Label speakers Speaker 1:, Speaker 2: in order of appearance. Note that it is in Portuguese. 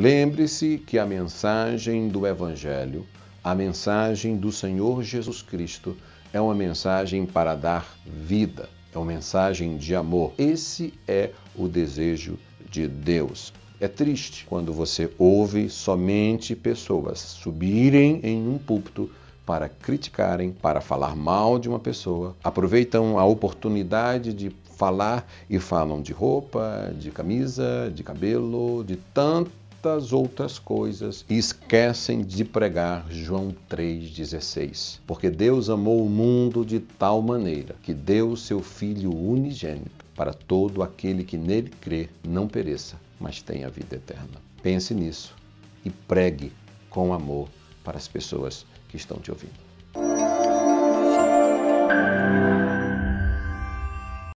Speaker 1: Lembre-se que a mensagem do Evangelho, a mensagem do Senhor Jesus Cristo, é uma mensagem para dar vida, é uma mensagem de amor. Esse é o desejo de Deus. É triste quando você ouve somente pessoas subirem em um púlpito para criticarem, para falar mal de uma pessoa, aproveitam a oportunidade de falar e falam de roupa, de camisa, de cabelo, de tantas outras coisas e esquecem de pregar João 3,16. Porque Deus amou o mundo de tal maneira que deu seu Filho unigênito para todo aquele que nele crê não pereça, mas tenha vida eterna. Pense nisso e pregue com amor para as pessoas que estão te ouvindo.